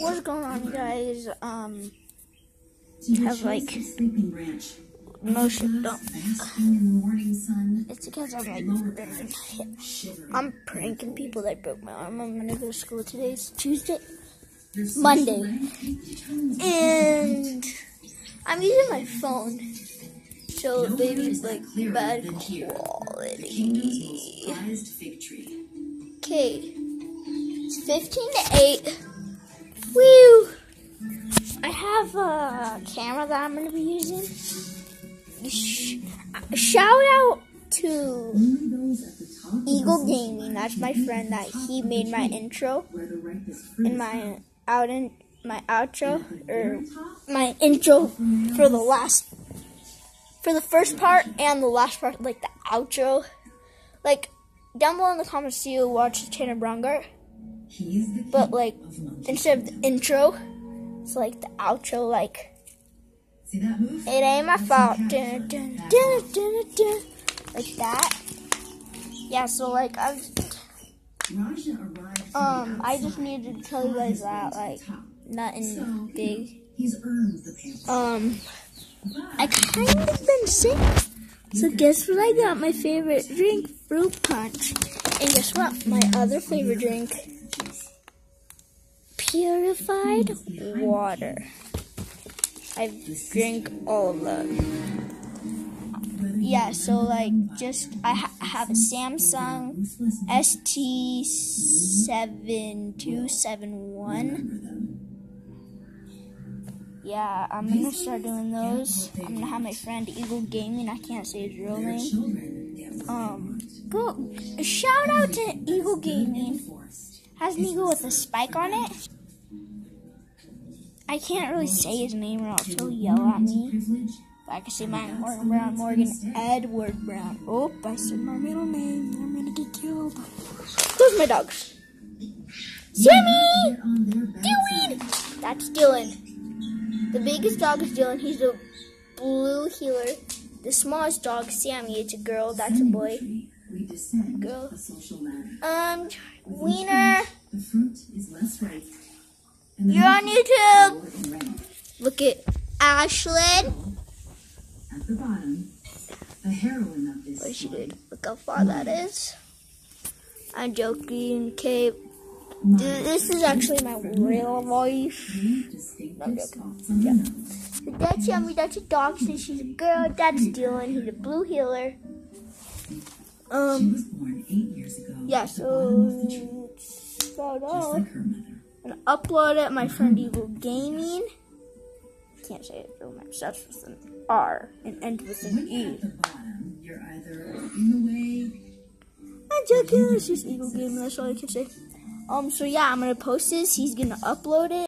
What's going on, guys? Um, have, like, sleeping branch? motion. Don't. Basking in the morning sun. It's because I'm like. I'm pranking people that broke my arm. I'm gonna go to school today. It's Tuesday, Monday. and I'm using my phone, so maybe like bad than here. The quality. kingdom's most prized fig tree. Okay, it's 15 to 8. A uh, camera that I'm gonna be using. Sh- Shout out to Only those at the top of Eagle Gaming. That's my friend that he made my intro where the ripest fruit and my out in my outro or my intro for the last for the first part and the last part, like the outro. Like down below in the comments, do you watch Tanner Bronger, but like instead of the intro, it's like the outro, like See that move? it ain't my fault, dun, dun, dun, like that. Yeah, so like I've Raja arrived from um I just needed to tell you guys that like nothing big. He's earned the pamper. Um. I kind of been sick. So guess what I got? My favorite drink, fruit punch. And guess what? My other favorite drink, purified water. I drink all of them. Yeah, so like just I ha- have a Samsung useless ST7271. Yeah, I'm gonna start doing those. I'm gonna have my friend Eagle Gaming. I can't say his real name. children. They have Um, go shout out to Eagle Gaming. Has an eagle with a spike on it. I can't really say his name or else he'll yell at me. But I can say mine, Morgan Brown, Morgan Edward Brown. Oh, I said my middle name. I'm gonna get killed. Those are my dogs. Sammy! Get on their backs Dylan! That's Dylan. The biggest dog is Dylan. He's a blue heeler. The smallest dog, Sammy, it's a girl. That's a boy. We descend Girl. a social. Um, Wiener, The fruit is less ripe. You're on YouTube. lower in rank. Look at Ashlyn. At the bottom, the heroine of this What she story. did. Look how far that is. I'm joking, Dude, this is actually my real voice. three distinctive Okay. spots on the nose. So that's Yummy, that's a dog, so she's a girl. That's Dylan, he's a blue heeler. Um, was born eight years ago. yeah, at the bottom of the tree, so start just off. like her mother. and upload it. My friend Evil Gaming. Can't say it real much. Starts with an R and ends with an E. bottom, you're either in the way I'm joking. It's just Evil Gaming. That's all I can say. Um. So yeah, I'm gonna post this. He's gonna upload it.